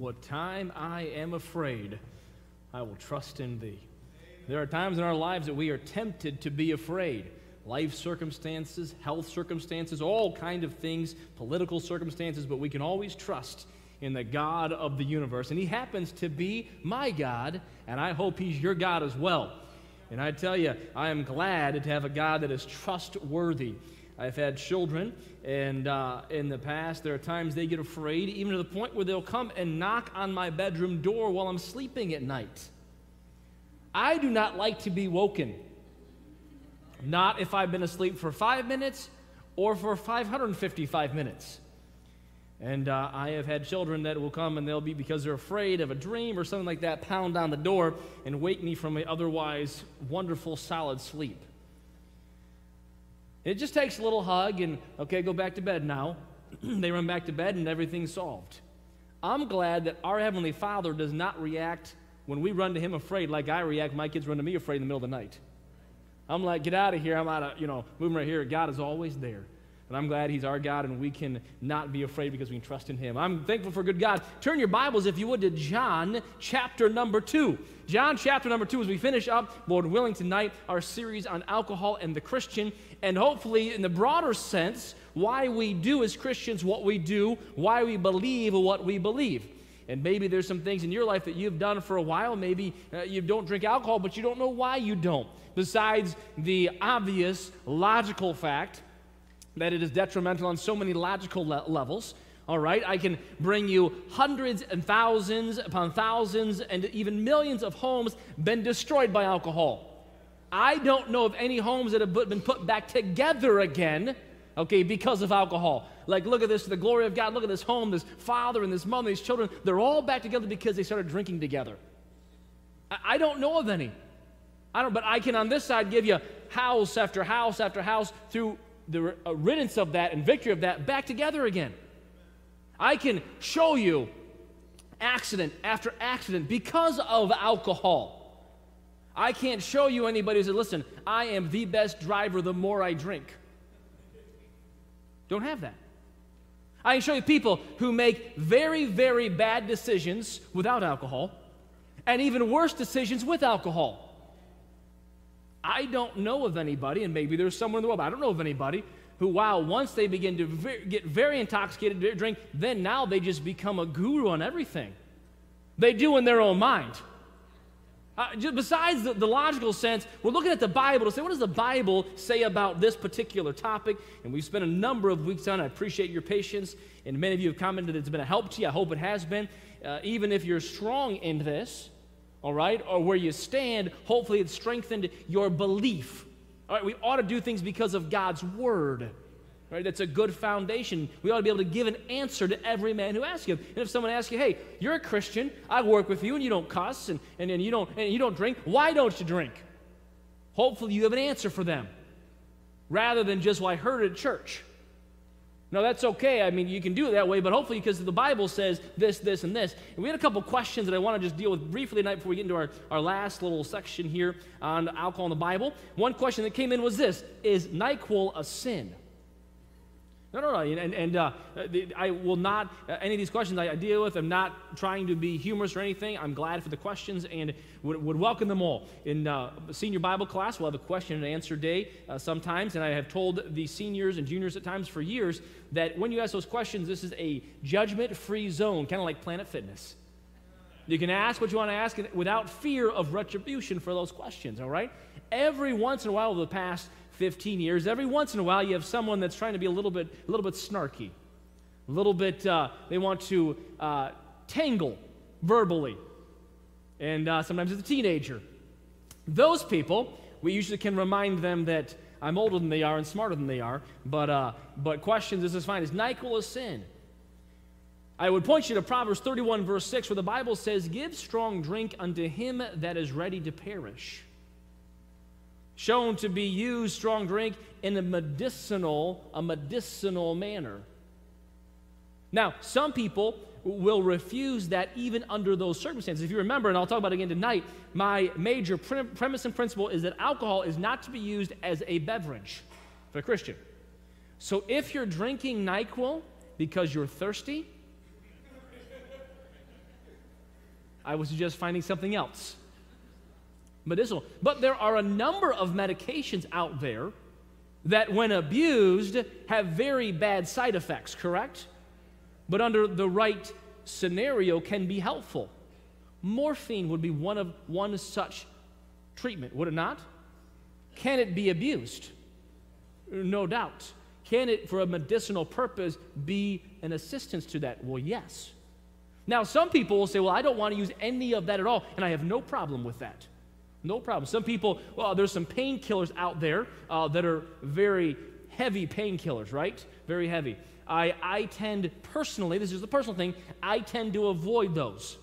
What time I am afraid, I will trust in thee. There are times in our lives that we are tempted to be afraid. Life circumstances, health circumstances, all kind of things, political circumstances, but we can always trust in the God of the universe. And he happens to be my God, and I hope he's your God as well. And I tell you, I am glad to have a God that is trustworthy. I've had children, and uh, in the past, there are times they get afraid, even to the point where they'll come and knock on my bedroom door while I'm sleeping at night. I do not like to be woken. Not if I've been asleep for five minutes or for 555 minutes. And uh, I have had children that will come and they'll be, because they're afraid of a dream or something like that, pound on the door and wake me from an otherwise wonderful, solid sleep. It just takes a little hug and, okay, go back to bed now. they run back to bed and everything's solved. I'm glad that our Heavenly Father does not react when we run to Him afraid like I react. My kids run to me afraid in the middle of the night. I'm like, get out of here. I'm out of, you know, moving right here. God is always there. And I'm glad He's our God and we can not be afraid because we can trust in Him. I'm thankful for good God. Turn your Bibles, if you would, to John chapter number two. John chapter number two, as we finish up, Lord willing, tonight, our series on alcohol and the Christian. And hopefully, in the broader sense, why we do as Christians what we do, why we believe what we believe. And maybe there's some things in your life that you've done for a while. Maybe uh, you don't drink alcohol, but you don't know why you don't. Besides the obvious logical fact that it is detrimental on so many logical le- levels. All right, I can bring you hundreds and thousands upon thousands and even millions of homes been destroyed by alcohol. I don't know of any homes that have been put back together again, okay, because of alcohol. Like, look at this, the glory of God. Look at this home, this father and this mother, these children. They're all back together because they started drinking together. I, I don't know of any. I don't, but I can on this side give you house after house after house through the uh, riddance of that and victory of that back together again. I can show you accident after accident because of alcohol. I can't show you anybody who said, listen, I am the best driver the more I drink. Don't have that. I can show you people who make very, very bad decisions without alcohol and even worse decisions with alcohol. I don't know of anybody, and maybe there's someone in the world, I don't know of anybody who, wow, once they begin to ver- get very intoxicated, drink, then now they just become a guru on everything. They do in their own mind. Uh, besides the, the, logical sense, we're looking at the Bible to say, what does the Bible say about this particular topic? And we've spent a number of weeks on it. I appreciate your patience. And many of you have commented it's been a help to you. I hope it has been. Uh, even if you're strong in this, all right, or where you stand, hopefully it's strengthened your belief. All right, we ought to do things because of God's word. Right? That's a good foundation. We ought to be able to give an answer to every man who asks you. And if someone asks you, hey, you're a Christian, I work with you, and you don't cuss and, and, and, you, don't, and you don't drink, why don't you drink? Hopefully you have an answer for them. Rather than just, well, I heard it at church. No, that's okay. I mean, you can do it that way, but hopefully because the Bible says this, this, and this. And we had a couple questions that I want to just deal with briefly tonight before we get into our, our last little section here on alcohol in the Bible. One question that came in was this Is NyQuil a sin? No, no, no. And, and uh, I will not, uh, any of these questions I, deal with, I'm not trying to be humorous or anything. I'm glad for the questions and would, would welcome them all. In uh, senior Bible class, we'll have a question and answer day uh, sometimes. And I have told the seniors and juniors at times for years that when you ask those questions, this is a judgment free zone, kind of like Planet Fitness. You can ask what you want to ask without fear of retribution for those questions, all right? Every once in a while over the past 15 years, every once in a while you have someone that's trying to be a little bit, a little bit snarky, a little bit, uh, they want to uh, tangle verbally. And uh, sometimes it's a teenager. Those people, we usually can remind them that I'm older than they are and smarter than they are, but, uh, but questions is fine. Is NyQuil a sin? I would point you to Proverbs 31, verse 6, where the Bible says, Give strong drink unto him that is ready to perish shown to be used strong drink in a medicinal a medicinal manner. Now some people will refuse that even under those circumstances. If you remember and i'll talk about it again tonight my major pre- premise and principle is that alcohol is not to be used as a beverage for a christian. So if you're drinking nyquil because you're thirsty I would suggest finding something else. Medicinal. But there are a number of medications out there that, when abused, have very bad side effects, correct? But under the right scenario, can be helpful. Morphine would be one of one such treatment, would it not? Can it be abused? No doubt. Can it, for a medicinal purpose, be an assistance to that? Well, yes. Now, some people will say, well, I don't want to use any of that at all, and I have no problem with that. No problem. Some people, well, there's some painkillers out there uh, that are very heavy painkillers, right? Very heavy. I, I tend personally, this is a personal thing, I tend to avoid those.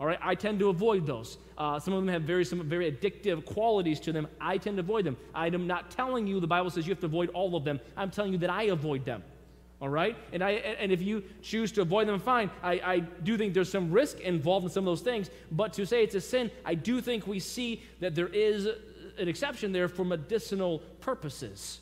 All right, I tend to avoid those. Uh, some of them have very, some very addictive qualities to them. I tend to avoid them. I am not telling you the Bible says you have to avoid all of them. I'm telling you that I avoid them. All right, and I and if you choose to avoid them, fine. I, I do think there's some risk involved in some of those things, but to say it's a sin, I do think we see that there is an exception there for medicinal purposes.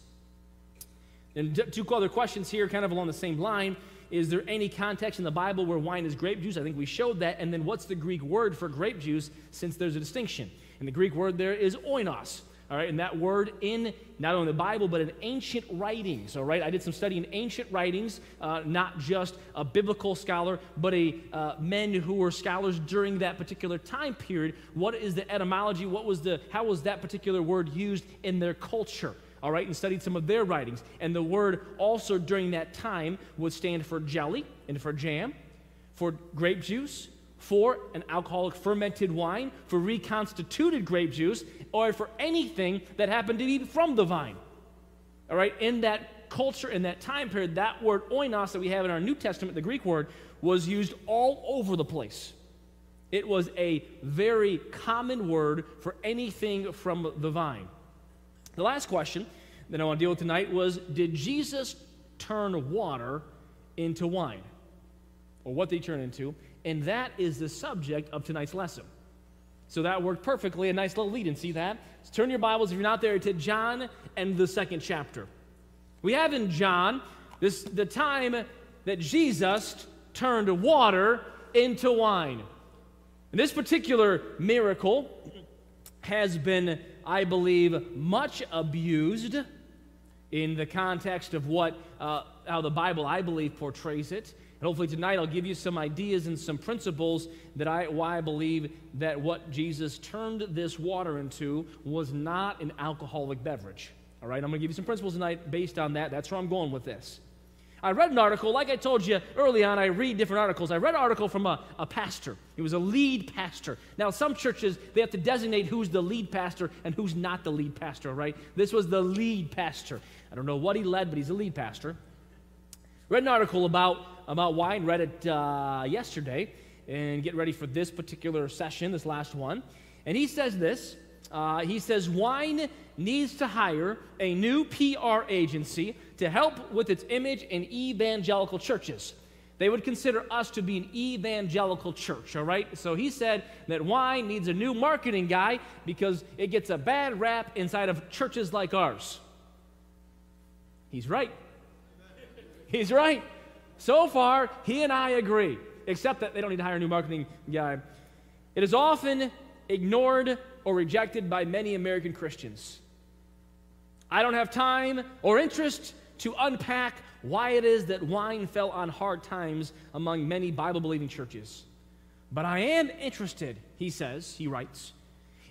And two other questions here, kind of along the same line. Is there any context in the Bible where wine is grape juice? I think we showed that. And then what's the Greek word for grape juice since there's a distinction? And the Greek word there is oinos. All right, and that word in not only the Bible, but in ancient writings. All right, I did some study in ancient writings, uh, not just a biblical scholar, but a uh, men who were scholars during that particular time period. What is the etymology? What was the how was that particular word used in their culture? all right, and studied some of their writings. And the word also during that time would stand for jelly and for jam, for grape juice, for an alcoholic fermented wine, for reconstituted grape juice, or for anything that happened to be from the vine. All right, in that culture, in that time period, that word oinos that we have in our New Testament, the Greek word, was used all over the place. It was a very common word for anything from the vine. The last question that I want to deal with tonight was Did Jesus turn water into wine? Or what did he turn into? And that is the subject of tonight's lesson. So that worked perfectly. A nice little lead in. See that? So turn your Bibles, if you're not there, to John and the second chapter. We have in John this the time that Jesus turned water into wine. And this particular miracle has been I believe, much abused in the context of what, uh, how the Bible, I believe, portrays it. And hopefully tonight I'll give you some ideas and some principles that I, why I believe that what Jesus turned this water into was not an alcoholic beverage. All right, I'm going to give you some principles tonight based on that. That's where I'm going with this. I read an article, like I told you early on, I read different articles. I read an article from a, a pastor. He was a lead pastor. Now, some churches, they have to designate who's the lead pastor and who's not the lead pastor, right? This was the lead pastor. I don't know what he led, but he's a lead pastor. Read an article about, about wine, read it uh, yesterday, and get ready for this particular session, this last one. And he says this uh, he says, wine needs to hire a new PR agency to help with its image in evangelical churches. They would consider us to be an evangelical church, all right? So he said that wine needs a new marketing guy because it gets a bad rap inside of churches like ours. He's right. He's right. So far, he and I agree, except that they don't need to hire a new marketing guy. It is often ignored or rejected by many American Christians. I don't have time or interest to unpack why it is that wine fell on hard times among many Bible believing churches. But I am interested, he says, he writes,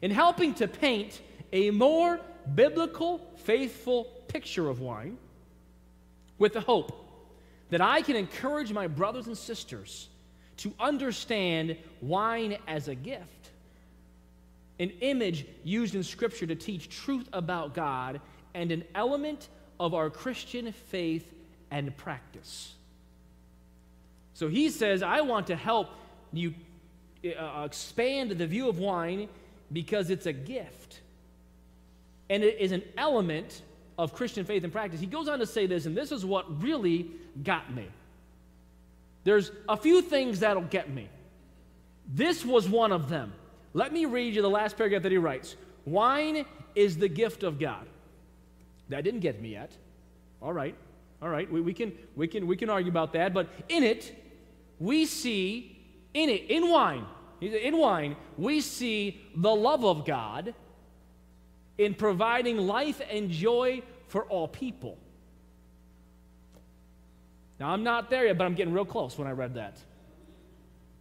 in helping to paint a more biblical, faithful picture of wine with the hope that I can encourage my brothers and sisters to understand wine as a gift, an image used in Scripture to teach truth about God, and an element of our Christian faith and practice. So he says, I want to help you uh, expand the view of wine because it's a gift and it is an element of Christian faith and practice. He goes on to say this, and this is what really got me. There's a few things that'll get me. This was one of them. Let me read you the last paragraph that he writes Wine is the gift of God. That didn't get me yet. All right, all right, we, we, can, we, can, we can argue about that, but in it, we see, in it, in wine, in wine, we see the love of God in providing life and joy for all people. Now, I'm not there yet, but I'm getting real close when I read that.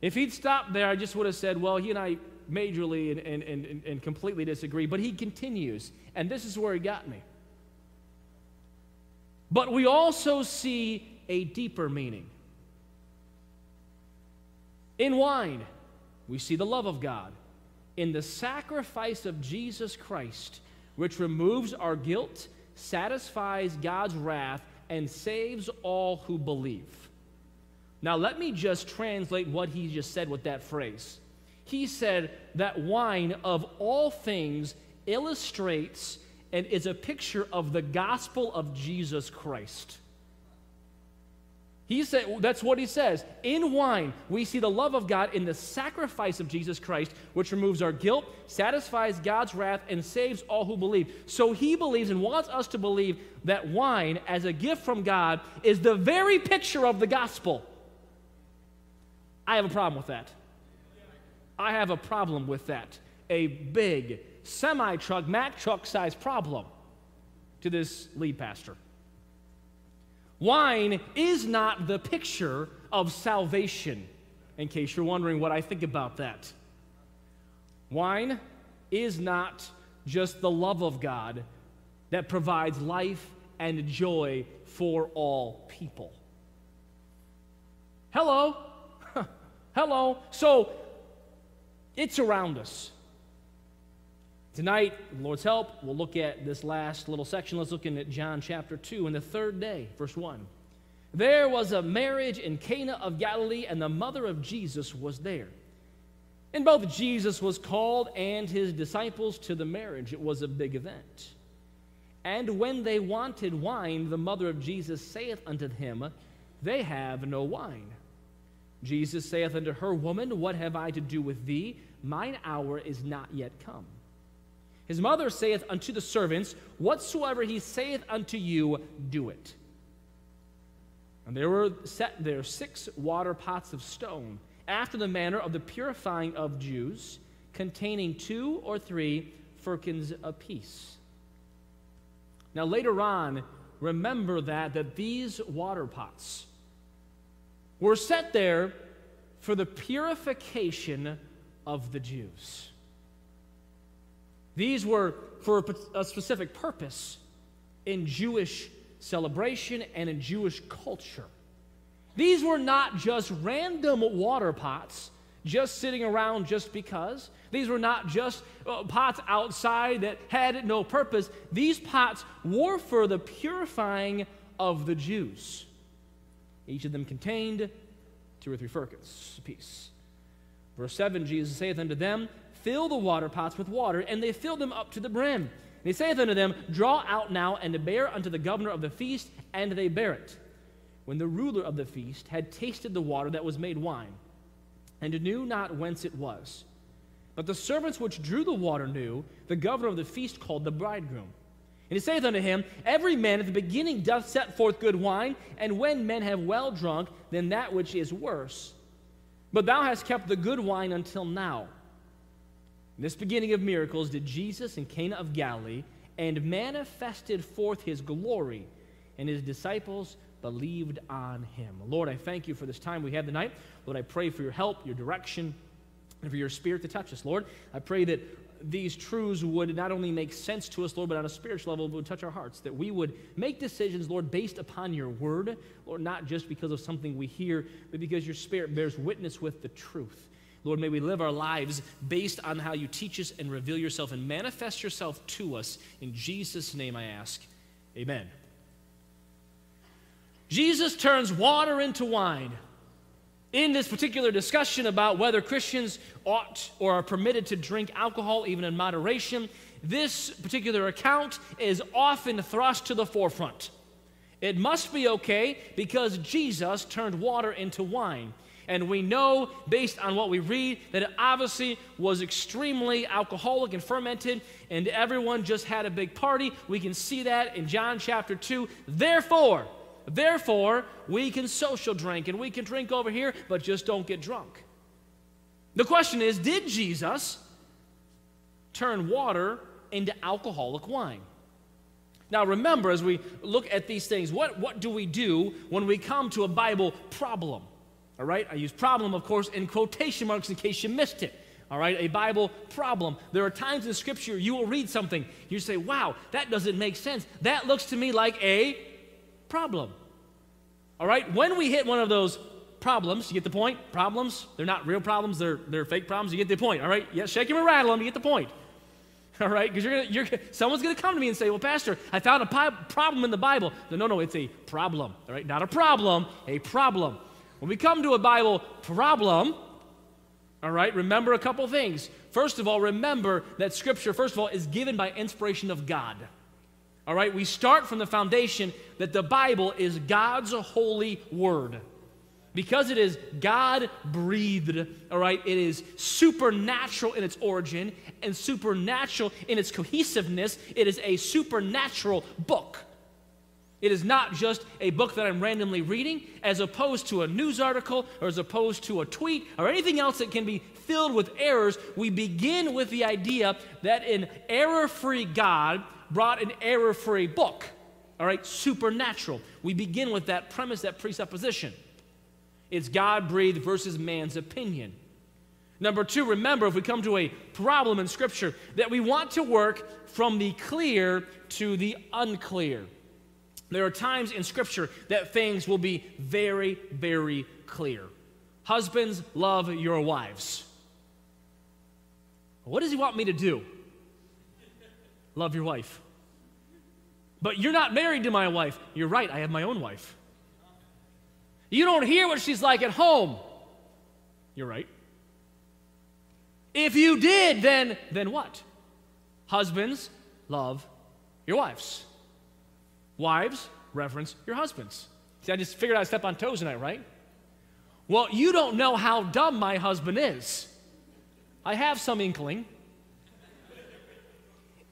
If he'd stopped there, I just would have said, well, he and I majorly and, and, and, and completely disagree. But he continues, and this is where he got me. But we also see a deeper meaning. In wine, we see the love of God. In the sacrifice of Jesus Christ, which removes our guilt, satisfies God's wrath, and saves all who believe. Now, let me just translate what he just said with that phrase. He said that wine of all things illustrates and is a picture of the gospel of Jesus Christ. He said, that's what he says. In wine, we see the love of God in the sacrifice of Jesus Christ, which removes our guilt, satisfies God's wrath, and saves all who believe. So he believes and wants us to believe that wine, as a gift from God, is the very picture of the gospel. I have a problem with that. I have a problem with that. A big semi truck, Mack truck size problem to this lead pastor. Wine is not the picture of salvation, in case you're wondering what I think about that. Wine is not just the love of God that provides life and joy for all people. Hello? Hello? So, it's around us. Tonight, Lord's help, we'll look at this last little section. Let's look in at John chapter 2 and the third day, verse 1. There was a marriage in Cana of Galilee, and the mother of Jesus was there. And both Jesus was called and his disciples to the marriage. It was a big event. And when they wanted wine, the mother of Jesus saith unto him, They have no wine. Jesus saith unto her, Woman, what have I to do with thee? Mine hour is not yet come. His mother saith unto the servants, Whatsoever he saith unto you, do it. And there were set there six water pots of stone, after the manner of the purifying of Jews, containing two or three firkins apiece. Now later on, remember that that these water pots were set there for the purification of the Jews. These were for a specific purpose in Jewish celebration and in Jewish culture. These were not just random water pots just sitting around just because. These were not just uh, pots outside that had no purpose. These pots were for the purifying of the Jews. Each of them contained two or three firkins apiece. Verse 7 Jesus saith unto them, fill the water pots with water, and they filled them up to the brim. And he saith unto them, Draw out now and bear unto the governor of the feast, and they bear it. When the ruler of the feast had tasted the water that was made wine, and knew not whence it was, but the servants which drew the water knew, the governor of the feast called the bridegroom. And he saith unto him, Every man at the beginning doth set forth good wine, and when men have well drunk, then that which is worse. But thou hast kept the good wine until now. This beginning of miracles did Jesus in Cana of Galilee and manifested forth his glory, and his disciples believed on him. Lord, I thank you for this time we have tonight. Lord, I pray for your help, your direction, and for your spirit to touch us. Lord, I pray that these truths would not only make sense to us, Lord, but on a spiritual level, would touch our hearts. That we would make decisions, Lord, based upon your word, Lord, not just because of something we hear, but because your spirit bears witness with the truth. Lord, may we live our lives based on how you teach us and reveal yourself and manifest yourself to us. In Jesus' name I ask. Amen. Jesus turns water into wine. In this particular discussion about whether Christians ought or are permitted to drink alcohol, even in moderation, this particular account is often thrust to the forefront. It must be okay because Jesus turned water into wine. And we know, based on what we read, that it obviously was extremely alcoholic and fermented, and everyone just had a big party. We can see that in John chapter 2. Therefore, therefore, we can social drink and we can drink over here, but just don't get drunk. The question is Did Jesus turn water into alcoholic wine? Now, remember, as we look at these things, what, what do we do when we come to a Bible problem? All right, I use problem, of course, in quotation marks in case you missed it. All right, a Bible problem. There are times in Scripture you will read something, you say, wow, that doesn't make sense. That looks to me like a problem. All right, when we hit one of those problems, you get the point? Problems, they're not real problems, they're, they're fake problems, you get the point. All right, yeah, shake them and rattle them, you get the point. All right, because you're gonna, you're, someone's going to come to me and say, well, Pastor, I found a problem in the Bible. No, no, no, it's a problem. All right, not a problem, a problem. When we come to a Bible problem, all right, remember a couple things. First of all, remember that Scripture, first of all, is given by inspiration of God. All right, we start from the foundation that the Bible is God's holy word. Because it is God breathed, all right, it is supernatural in its origin and supernatural in its cohesiveness. It is a supernatural book. It is not just a book that I'm randomly reading, as opposed to a news article or as opposed to a tweet or anything else that can be filled with errors. We begin with the idea that an error free God brought an error free book. All right, supernatural. We begin with that premise, that presupposition. It's God breathed versus man's opinion. Number two, remember if we come to a problem in Scripture, that we want to work from the clear to the unclear. There are times in Scripture that things will be very, very clear. Husbands, love your wives. What does he want me to do? Love your wife. But you're not married to my wife. You're right, I have my own wife. You don't hear what she's like at home. You're right. If you did, then then what? Husbands, love your wives. Wives, reverence your husbands. See, I just figured I'd step on toes tonight, right? Well, you don't know how dumb my husband is. I have some inkling.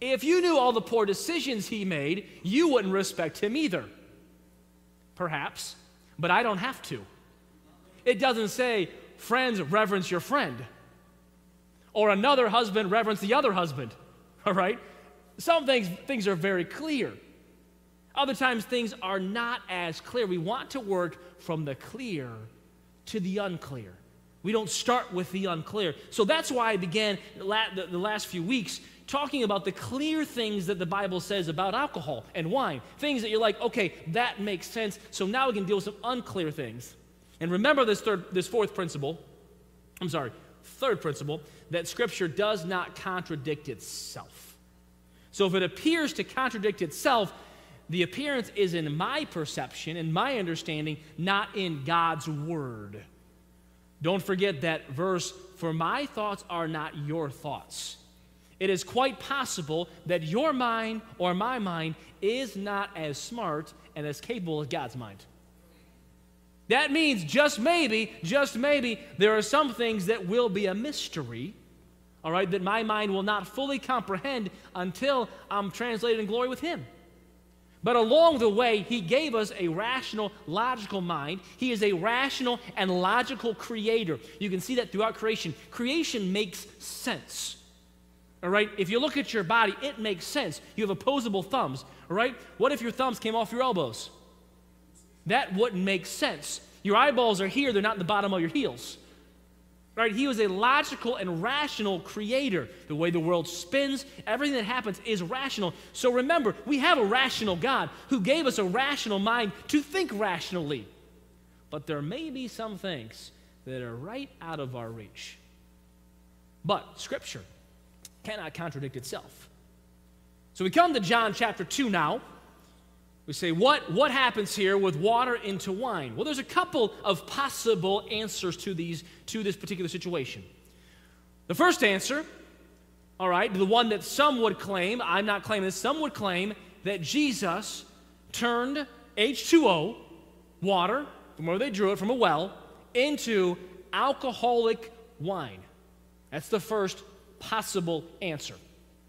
If you knew all the poor decisions he made, you wouldn't respect him either. Perhaps, but I don't have to. It doesn't say, friends reverence your friend, or another husband reverence the other husband, all right? Some things, things are very clear. Other times, things are not as clear. We want to work from the clear to the unclear. We don't start with the unclear. So that's why I began the last few weeks talking about the clear things that the Bible says about alcohol and wine. Things that you're like, okay, that makes sense. So now we can deal with some unclear things. And remember this third, this fourth principle. I'm sorry, third principle that Scripture does not contradict itself. So if it appears to contradict itself, the appearance is in my perception and my understanding, not in God's word. Don't forget that verse, for my thoughts are not your thoughts. It is quite possible that your mind or my mind is not as smart and as capable as God's mind. That means just maybe, just maybe, there are some things that will be a mystery, all right, that my mind will not fully comprehend until I'm translated in glory with Him. But along the way, he gave us a rational, logical mind. He is a rational and logical creator. You can see that throughout creation. Creation makes sense. All right? If you look at your body, it makes sense. You have opposable thumbs. All right? What if your thumbs came off your elbows? That wouldn't make sense. Your eyeballs are here, they're not in the bottom of your heels. Right? He was a logical and rational creator. The way the world spins, everything that happens is rational. So remember, we have a rational God who gave us a rational mind to think rationally. But there may be some things that are right out of our reach. But Scripture cannot contradict itself. So we come to John chapter 2 now. We say, what, what happens here with water into wine? Well, there's a couple of possible answers to, these, to this particular situation. The first answer, all right, the one that some would claim, I'm not claiming this, some would claim that Jesus turned H2O, water, from where they drew it from a well, into alcoholic wine. That's the first possible answer,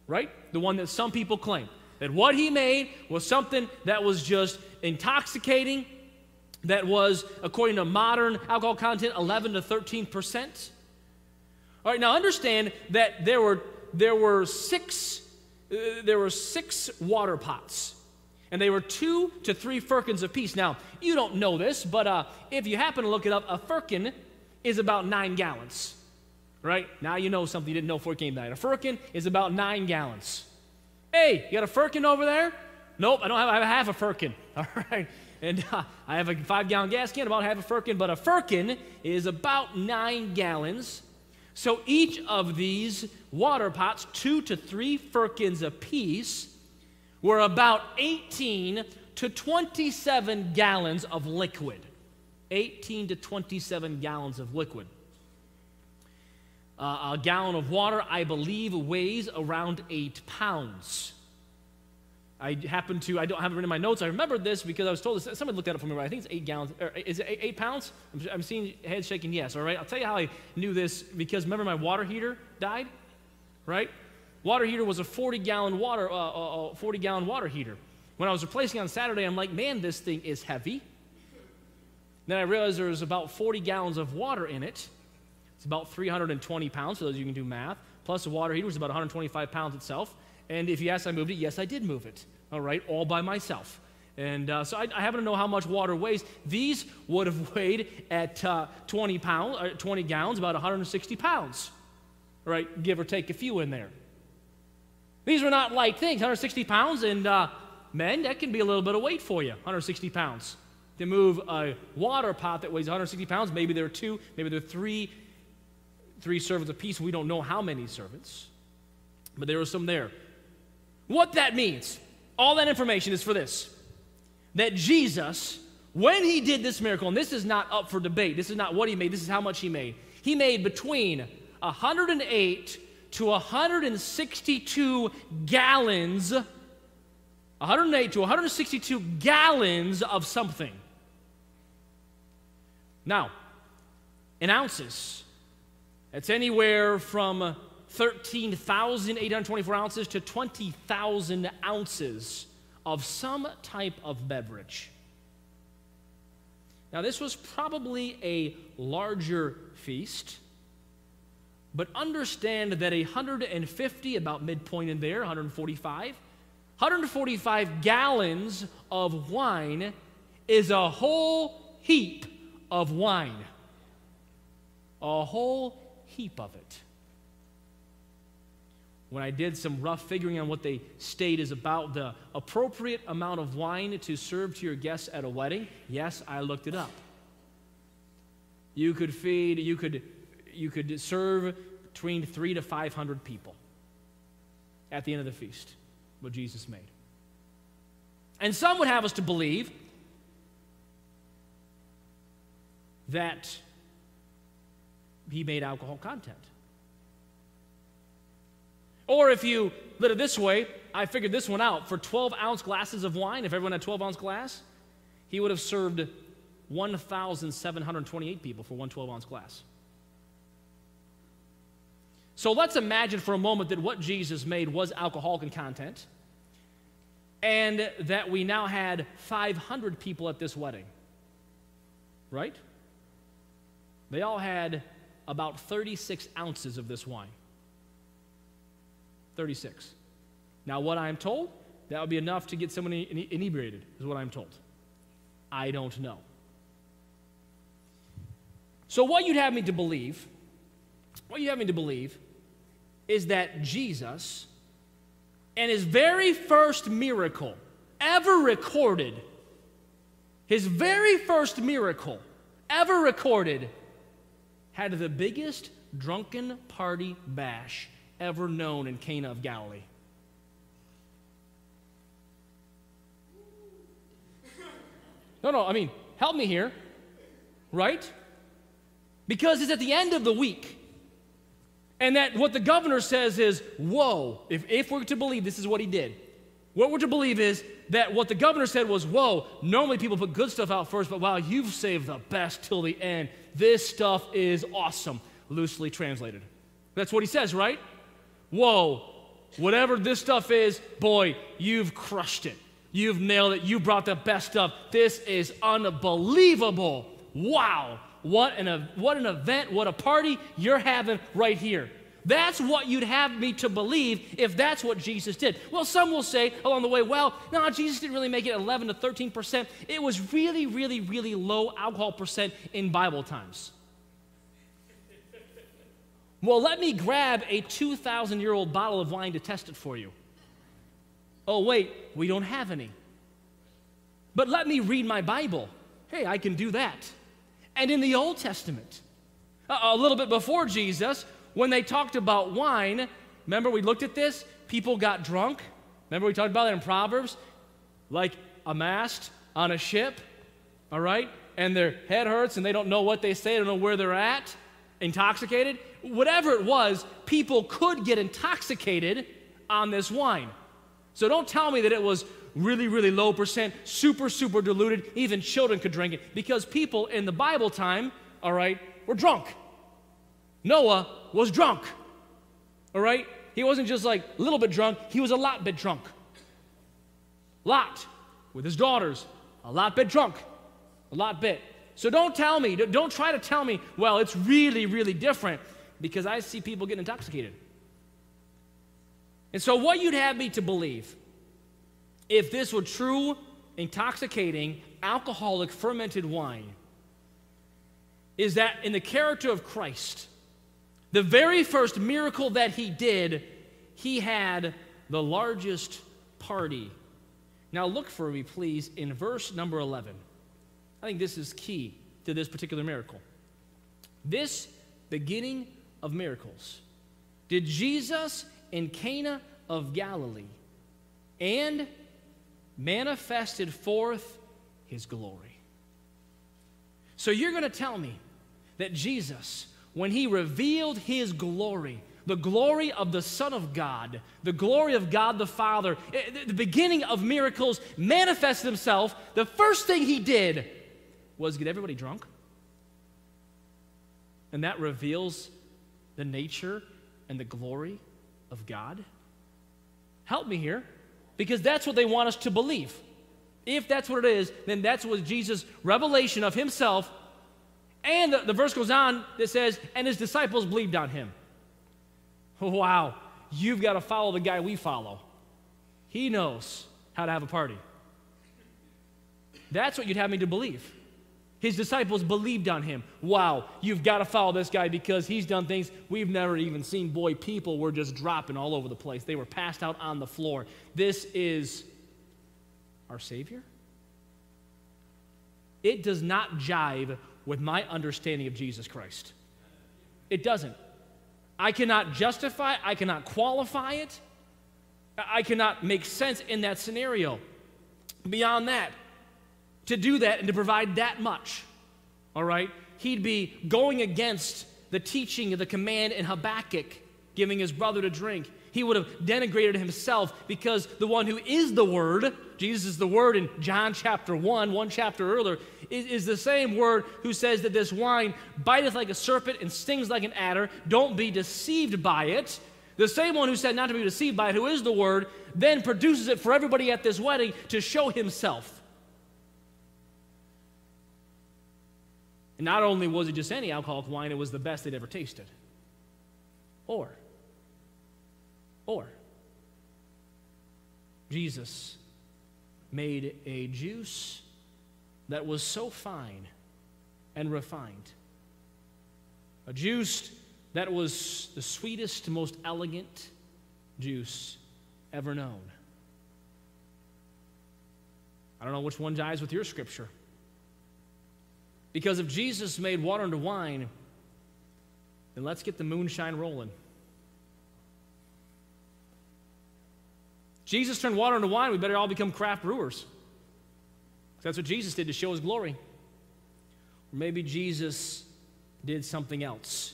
right? The one that some people claim. That what he made was something that was just intoxicating, that was, according to modern alcohol content, 11 to 13 percent. All right, now understand that there were, there were six, uh, there were six water pots. And they were two to three firkins apiece. Now, you don't know this, but uh, if you happen to look it up, a firkin is about nine gallons. Right? Now you know something you didn't know before it came tonight. A firkin is about nine gallons. Hey, you got a firkin over there? Nope, I don't have, I have a half a firkin. All right. And uh, I have a five gallon gas can, about half a firkin, but a firkin is about nine gallons. So each of these water pots, two to three firkins apiece, were about 18 to 27 gallons of liquid. 18 to 27 gallons of liquid. Uh, a gallon of water, I believe, weighs around eight pounds. I happen to, I don't have it written in my notes. I remember this because I was told this. Somebody looked at it for me. I think it's eight gallons. is it eight, eight pounds? I'm, I'm, seeing heads shaking yes. All right. I'll tell you how I knew this because remember my water heater died, right? Water heater was a 40 gallon water, uh, uh, uh 40 gallon water heater. When I was replacing on Saturday, I'm like, man, this thing is heavy. Then I realized there was about 40 gallons of water in it. It's about 320 pounds, for those of you who can do math. Plus, the water heater was about 125 pounds itself. And if you ask, I moved it, yes, I did move it. All right, all by myself. And uh, so I, I, happen to know how much water weighs. These would have weighed at uh, 20 pounds, uh, 20 gallons, about 160 pounds. Right, give or take a few in there. These were not light things, 160 pounds, and uh, men, that can be a little bit of weight for you, 160 pounds. To move a water pot that weighs 160 pounds, maybe there are two, maybe there are three, three servants apiece. We don't know how many servants, but there were some there. What that means, all that information is for this that Jesus, when he did this miracle, and this is not up for debate, this is not what he made, this is how much he made. He made between 108 to 162 gallons, 108 to 162 gallons of something. Now, in ounces, it's anywhere from 13,824 ounces to 20,000 ounces of some type of beverage. Now, this was probably a larger feast but understand that 150, about midpoint in there, 145, 145 gallons of wine is a whole heap of wine. A whole heap of it. When I did some rough figuring on what they state is about the appropriate amount of wine to serve to your guests at a wedding, yes, I looked it up. You could feed, you could you could serve between three to 500 people at the end of the feast, what Jesus made. And some would have us to believe that he made alcohol content. Or if you lit it this way, I figured this one out. For 12 ounce glasses of wine, if everyone had 12 ounce glass, he would have served 1,728 people for one 12 ounce glass. So let's imagine for a moment that what Jesus made was alcoholic in content and that we now had 500 people at this wedding. Right? They all had about 36 ounces of this wine. 36. Now, what I'm told, that would be enough to get someone inebriated, is what I'm told. I don't know. So, what you'd have me to believe what you have me to believe is that Jesus, and his very first miracle ever recorded, his very first miracle ever recorded, had the biggest drunken party bash ever known in Cana of Galilee. No, no, I mean, help me here, right? Because it's at the end of the week. And that what the governor says is, whoa, if, if we're to believe this is what he did, what we're to believe is that what the governor said was, whoa, normally people put good stuff out first, but wow, you've saved the best till the end. This stuff is awesome, loosely translated. That's what he says, right? Whoa, whatever this stuff is, boy, you've crushed it. You've nailed it. You brought the best stuff. This is unbelievable. Wow. what an, what an event, what a party you're having right here. That's what you'd have me to believe if that's what Jesus did. Well, some will say along the way, well, no, Jesus didn't really make it 11 to 13 percent. It was really, really, really low alcohol percent in Bible times. Well, let me grab a 2,000 year old bottle of wine to test it for you. Oh, wait, we don't have any. But let me read my Bible. Hey, I can do that. And in the Old Testament, uh, a little bit before Jesus, when they talked about wine, remember we looked at this? People got drunk. Remember we talked about that in Proverbs? Like a mast on a ship, all right? And their head hurts and they don't know what they say, they don't know where they're at, intoxicated. Whatever it was, people could get intoxicated on this wine. So don't tell me that it was really, really low percent, super, super diluted. Even children could drink it because people in the Bible time, all right, were drunk. Noah was drunk. All right? He wasn't just like a little bit drunk, he was a lot bit drunk. Lot with his daughters, a lot bit drunk. A lot bit. So don't tell me, don't try to tell me, well, it's really, really different because I see people getting intoxicated. And so, what you'd have me to believe, if this were true, intoxicating, alcoholic, fermented wine, is that in the character of Christ, the very first miracle that he did, he had the largest party. Now, look for me, please, in verse number 11. I think this is key to this particular miracle. This beginning of miracles did Jesus in Cana of Galilee and manifested forth his glory. So you're going to tell me that Jesus when he revealed his glory, the glory of the Son of God, the glory of God the Father, eh, the beginning of miracles manifested himself, the first thing he did was get everybody drunk. And that reveals the nature and the glory of God. Help me here, because that's what they want us to believe. If that's what it is, then that's what Jesus' revelation of himself and the, the verse goes on that says, and his disciples believed on him. Wow, you've got to follow the guy we follow. He knows how to have a party. That's what you'd have me to believe. His disciples believed on him. Wow, you've got to follow this guy because he's done things we've never even seen. Boy, people were just dropping all over the place. They were passed out on the floor. This is our Savior? It does not jive with my understanding of Jesus Christ. It doesn't. I cannot justify, I cannot qualify it, I cannot make sense in that scenario. Beyond that, to do that and to provide that much, all right, he'd be going against the teaching of the command in Habakkuk, giving his brother to drink he would have denigrated himself because the one who is the Word, Jesus is the Word in John chapter 1, one chapter earlier, is, is the same Word who says that this wine biteth like a serpent and stings like an adder. Don't be deceived by it. The same one who said not to be deceived by it, who is the Word, then produces it for everybody at this wedding to show himself. And not only was it just any alcoholic wine, it was the best they'd ever tasted. Or, or Jesus made a juice that was so fine and refined. A juice that was the sweetest, most elegant juice ever known. I don't know which one jives with your scripture. Because if Jesus made water into wine, then let's get the moonshine rolling. Jesus turned water into wine, we better all become craft brewers. That's what Jesus did to show his glory. Or maybe Jesus did something else.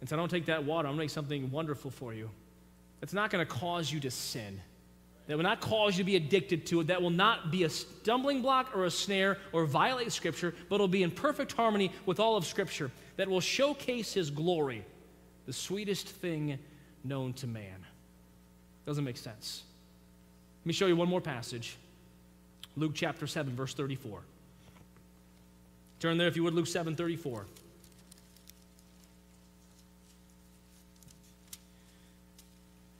And so I don't take that water, I'm going to make something wonderful for you. That's not going to cause you to sin. That will not cause you to be addicted to it. That will not be a stumbling block or a snare or violate Scripture, but it'll be in perfect harmony with all of Scripture. That will showcase His glory, the sweetest thing known to man. Doesn't make sense. Let me show you one more passage Luke chapter 7, verse 34. Turn there if you would, Luke 7 34.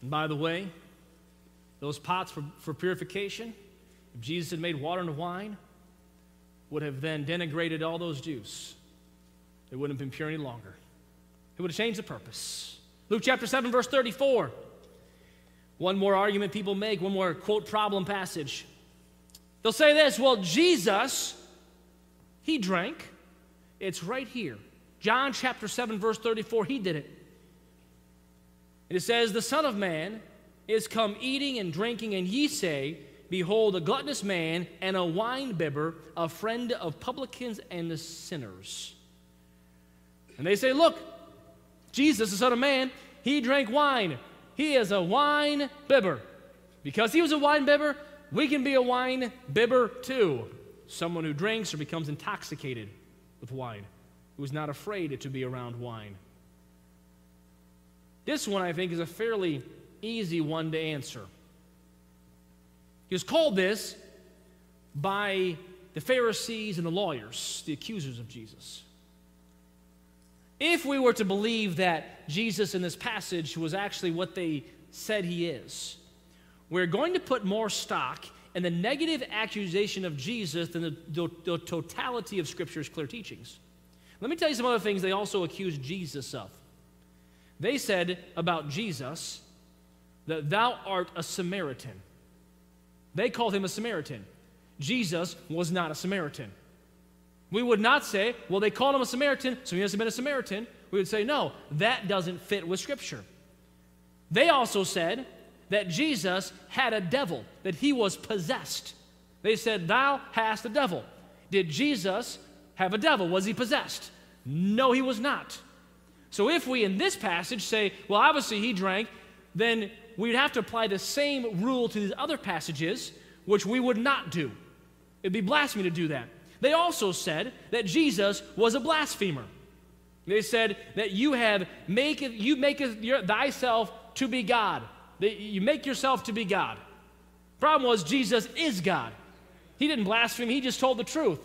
And by the way, those pots for, for purification, if Jesus had made water into wine, would have then denigrated all those Jews. It wouldn't have been pure any longer. It would have changed the purpose. Luke chapter 7, verse 34. One more argument people make, one more quote problem passage. They'll say this well, Jesus, he drank. It's right here. John chapter 7, verse 34, he did it. And it says, The Son of Man is come eating and drinking, and ye say, Behold, a gluttonous man and a winebibber, a friend of publicans and the sinners. And they say, Look, Jesus, the Son of Man, he drank wine. He is a wine bibber. Because he was a wine bibber, we can be a wine bibber too. Someone who drinks or becomes intoxicated with wine, who is not afraid to be around wine. This one, I think, is a fairly easy one to answer. He was called this by the Pharisees and the lawyers, the accusers of Jesus. If we were to believe that Jesus in this passage was actually what they said he is, we're going to put more stock in the negative accusation of Jesus than the, the, the totality of Scripture's clear teachings. Let me tell you some other things they also accused Jesus of. They said about Jesus that thou art a Samaritan. They called him a Samaritan. Jesus was not a Samaritan. We would not say, well, they called him a Samaritan, so he must have been a Samaritan. We would say, no, that doesn't fit with Scripture. They also said that Jesus had a devil, that he was possessed. They said, Thou hast a devil. Did Jesus have a devil? Was he possessed? No, he was not. So if we in this passage say, well, obviously he drank, then we'd have to apply the same rule to these other passages, which we would not do. It'd be blasphemy to do that. They also said that Jesus was a blasphemer. They said that you have make you make thyself to be God. That you make yourself to be God. Problem was Jesus is God. He didn't blaspheme. He just told the truth.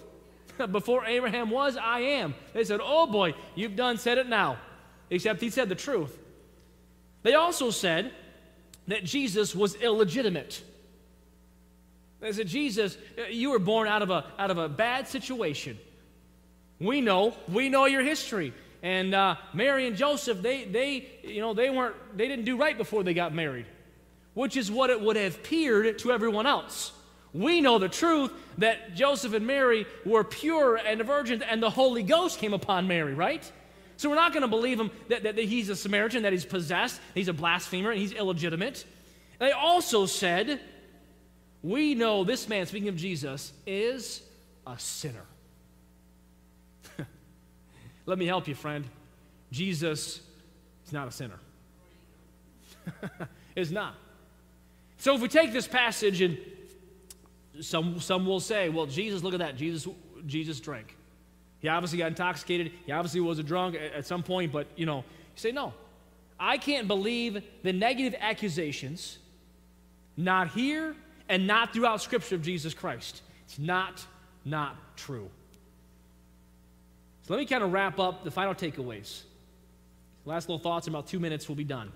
Before Abraham was, I am. They said, "Oh boy, you've done said it now." except he said the truth. They also said that Jesus was illegitimate. They said, Jesus, you were born out of a, out of a bad situation. We know, we know your history. And uh, Mary and Joseph, they, they, you know, they weren't, they didn't do right before they got married, which is what it would have appeared to everyone else. We know the truth that Joseph and Mary were pure and virgins, and the Holy Ghost came upon Mary, right? So we're not going to believe him that, that, that, he's a Samaritan, that he's possessed, he's a blasphemer, and he's illegitimate. They also said, We know this man, speaking of Jesus, is a sinner. Let me help you, friend. Jesus is not a sinner. is not. So if we take this passage and some, some will say, well, Jesus, look at that. Jesus, Jesus drank. He obviously got intoxicated. He obviously was a drunk at some point, but you know, you say, no. I can't believe the negative accusations, not here and not throughout Scripture of Jesus Christ. It's not, not true. So let me kind of wrap up the final takeaways. Last little thoughts, in about two minutes, we'll be done.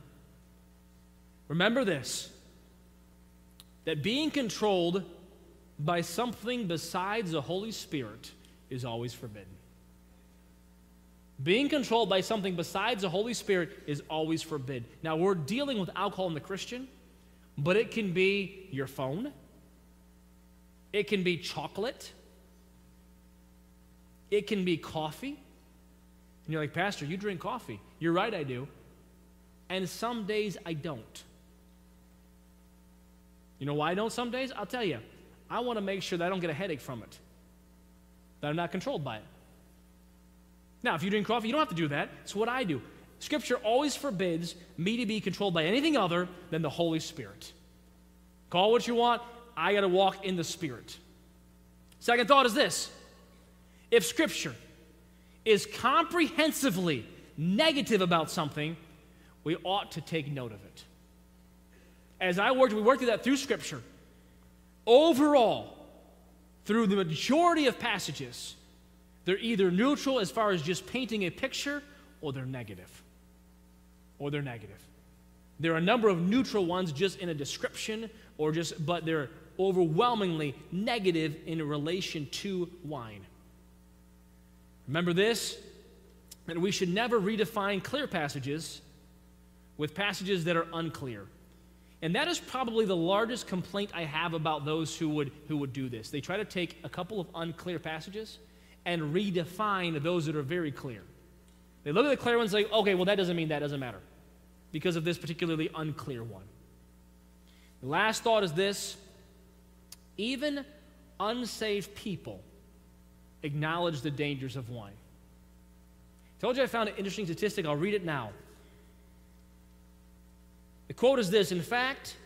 Remember this that being controlled by something besides the Holy Spirit is always forbidden. Being controlled by something besides the Holy Spirit is always forbidden. Now, we're dealing with alcohol in the Christian, but it can be your phone, it can be chocolate, it can be coffee. And you're like, Pastor, you drink coffee. You're right, I do. And some days I don't. You know why I don't some days? I'll tell you. I want to make sure that I don't get a headache from it, that I'm not controlled by it. Now, if you drink coffee, you don't have to do that. It's what I do. Scripture always forbids me to be controlled by anything other than the Holy Spirit. Call what you want, I got to walk in the Spirit. Second thought is this if Scripture is comprehensively negative about something, we ought to take note of it. As I worked, we worked through that through Scripture. Overall, through the majority of passages, They're either neutral as far as just painting a picture, or they're negative. Or they're negative. There are a number of neutral ones just in a description, or just, but they're overwhelmingly negative in relation to wine. Remember this that we should never redefine clear passages with passages that are unclear. And that is probably the largest complaint I have about those who would, who would do this. They try to take a couple of unclear passages and redefine those that are very clear. They look at the clear ones and say, okay, well, that doesn't mean that doesn't matter because of this particularly unclear one. The last thought is this even unsaved people acknowledge the dangers of wine. I told you I found an interesting statistic. I'll read it now. The quote is this In fact,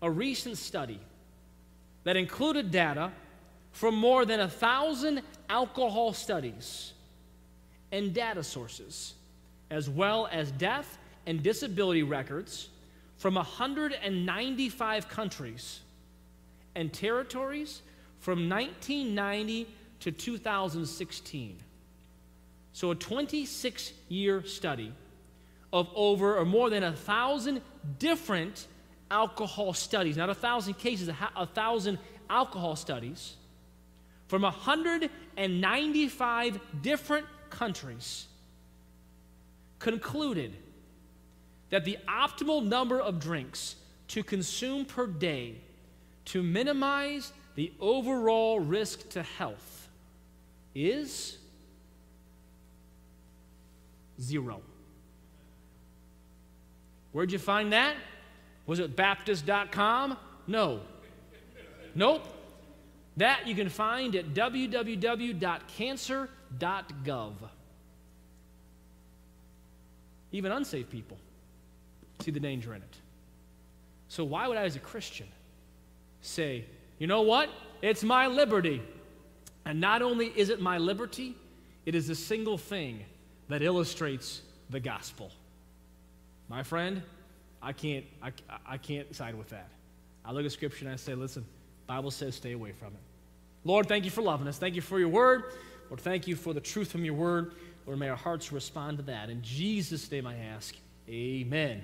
a recent study that included data from more than a thousand alcohol studies and data sources, as well as death and disability records from 195 countries and territories from 1990 to 2016. So, a 26 year study of over or more than a thousand different alcohol studies, not a thousand cases, a, thousand alcohol studies from 195 different countries concluded that the optimal number of drinks to consume per day to minimize the overall risk to health is zero. Where'd you find that? Was it Baptist.com? No. Nope. That you can find at www.cancer.gov. Even unsaved people see the danger in it. So, why would I, as a Christian, say, you know what? It's my liberty. And not only is it my liberty, it is the single thing that illustrates the gospel. My friend, I can't, I, I can't side with that. I look at Scripture and I say, listen, Bible says stay away from it. Lord, thank you for loving us. Thank you for your word. Lord, thank you for the truth from your word. Lord, may our hearts respond to that. In Jesus' name I ask, amen.